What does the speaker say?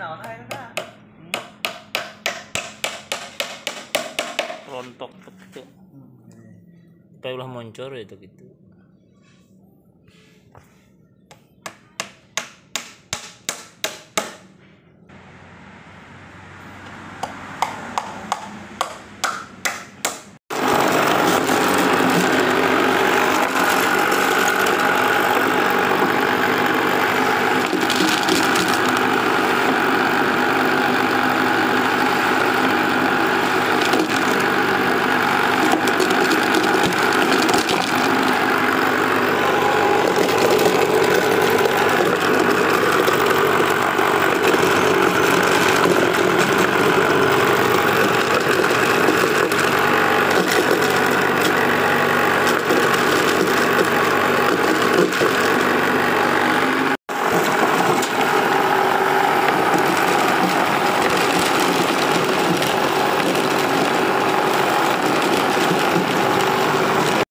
Kan? Hmm. Rontok teu. Hmm. Kayak ulah moncor itu gitu.